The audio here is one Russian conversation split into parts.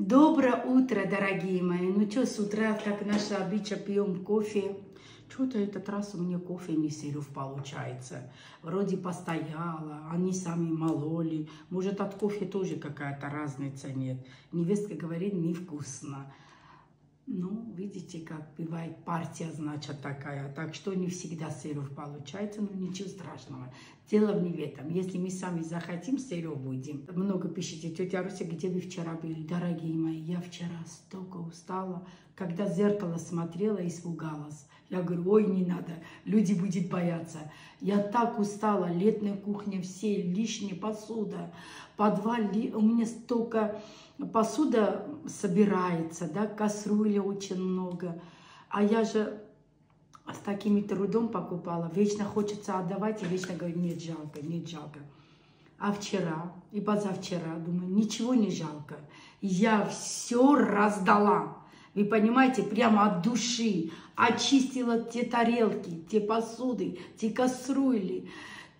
Доброе утро, дорогие мои. Ну что, с утра, как наша обыча, пьем кофе. Что-то этот раз у меня кофе не сыров получается. Вроде постояла, они сами мололи. Может, от кофе тоже какая-то разница нет. Невестка говорит, невкусно. Ну, видите, как бывает партия, значит, такая. Так что не всегда сыров получается, но ничего страшного. Дело не в этом. Если мы сами захотим, сыров будем. Много пишите, тетя Руся, где вы вчера были? Дорогие мои, я вчера столько устала. Когда в зеркало смотрела, испугалась. Я говорю, ой, не надо, люди будут бояться. Я так устала, летная кухня, все, лишняя посуда, подвал, у меня столько посуда собирается, да, кастрюли очень много. А я же с таким трудом покупала. Вечно хочется отдавать, и вечно говорю, нет, жалко, нет, жалко. А вчера и позавчера, думаю, ничего не жалко. Я все раздала. Вы понимаете, прямо от души. Очистила те тарелки, те посуды, те кастрюли.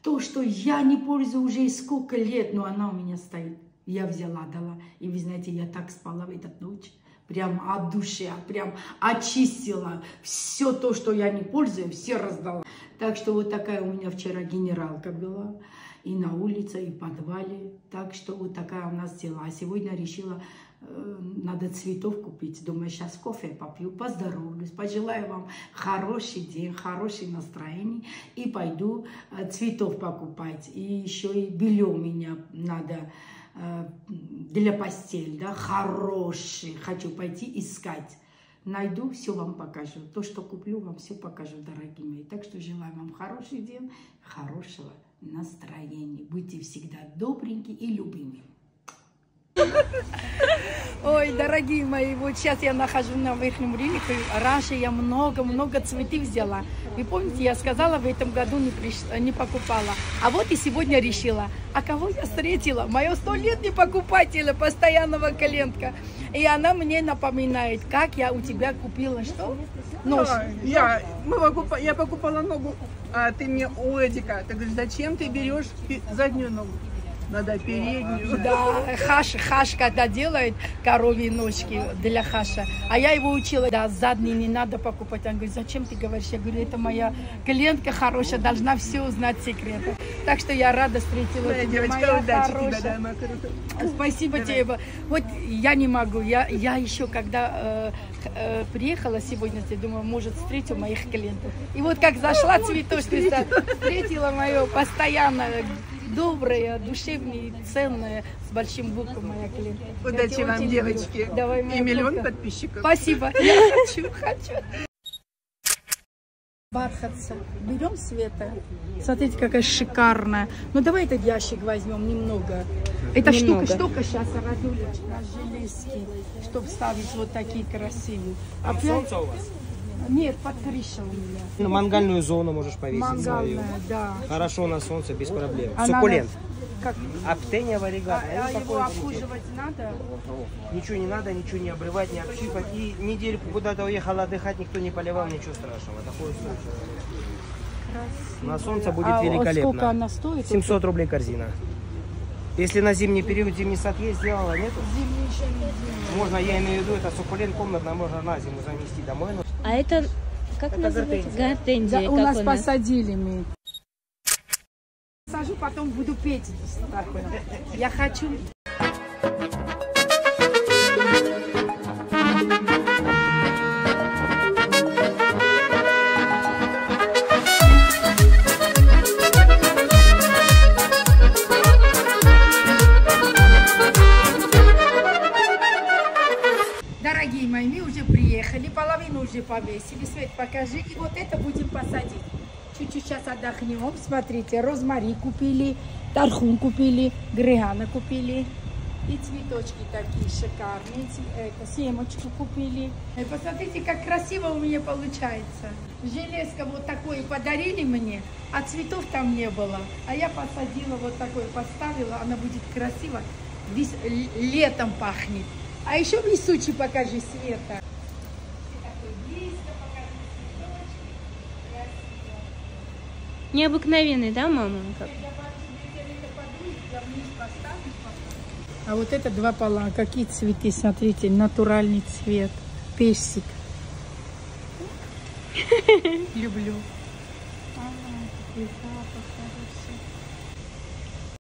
То, что я не пользую уже сколько лет, но она у меня стоит. Я взяла, дала. И вы знаете, я так спала в эту ночь. Прям от души, а прям очистила. Все то, что я не пользую, все раздала. Так что вот такая у меня вчера генералка была. И на улице, и в подвале. Так что вот такая у нас дела. А сегодня решила, э, надо цветов купить. Думаю, сейчас кофе попью, поздоровлюсь, пожелаю вам хороший день, хорошее настроение. И пойду э, цветов покупать. И еще и белье у меня надо Э, для постели, да, хороший, хочу пойти искать. Найду, все вам покажу. То, что куплю, вам все покажу, дорогие мои. Так что желаю вам хороший день, хорошего настроения. Будьте всегда добренькие и любимые. Ой, дорогие мои, вот сейчас я нахожусь на Верхнем Рынке. Раньше я много-много цветов взяла. Вы помните, я сказала, в этом году не, приш... не покупала. А вот и сегодня решила. А кого я встретила? Мое сто лет не покупателя, постоянного коленка. И она мне напоминает, как я у тебя купила что? Нож. Да, я, мы покуп... я покупала ногу, а ты мне у Эдика. Ты говоришь, зачем ты берешь заднюю ногу? Надо переднюю. Да, хаш, хаш, когда делает коровьи ножки для хаша. А я его учила, да, задние не надо покупать. Он говорит, зачем ты говоришь? Я говорю, это моя клиентка хорошая, должна все узнать секреты. Так что я рада встретила Моя тебя, девочка, моя удачи хорошая. тебе, да, Спасибо Давай. тебе. Вот я не могу, я, я еще когда э, э, приехала сегодня, я думаю, может, встретю моих клиентов. И вот как зашла цветочный сад, встретила мое постоянное добрая, душевная, ценная, с большим буквом моя клиентка. Удачи вам, девочки. Давай, И миллион куртка. подписчиков. Спасибо. Я хочу, хочу. Бархатца. Берем Света. Смотрите, какая шикарная. Ну, давай этот ящик возьмем немного. Немного. штука, штука сейчас, радулечка, железки, чтобы ставить вот такие красивые. А солнце у вас? Нет, под крышей у меня. Ну, мангальную зону можешь повесить Мангальная, свою. да. Хорошо на солнце, без проблем. А Суккулент. Как? Аптения варигата. А, а его обхуживать надо? Ничего не надо, ничего не обрывать, не общипать. И недельку куда-то уехала отдыхать, никто не поливал, ничего страшного. Такое Красиво. На солнце будет а великолепно. сколько она стоит? 700 рублей корзина. Если на зимний период зимний сад есть, сделала, нет? Зимний еще не сделала. Можно, я имею в виду, это суккулент комнатная, можно на зиму занести домой. А это, как это называется? Гортензия. гортензия да, у нас она? посадили мы. Сажу, потом буду петь. Я хочу уже повесили. Свет, покажи. И вот это будем посадить. Чуть-чуть сейчас отдохнем. Смотрите, розмари купили, тархун купили, грегана купили. И цветочки такие шикарные. Это, семочку купили. И посмотрите, как красиво у меня получается. Железка вот такое подарили мне, а цветов там не было. А я посадила вот такое, поставила. Она будет красиво. Весь летом пахнет. А еще висучий покажи, Света. Необыкновенный, да, мама? Как? А вот это два пола. Какие цветы, смотрите, натуральный цвет. Персик. Люблю. А, какой запах хороший.